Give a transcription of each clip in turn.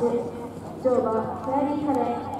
手乗馬フェアリーカレー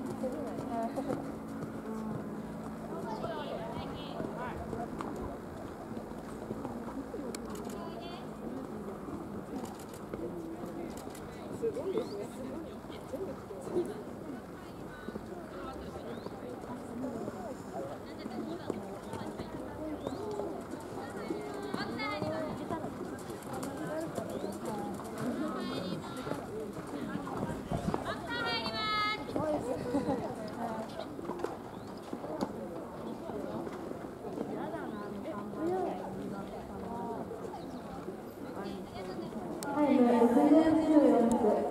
はい、それは14。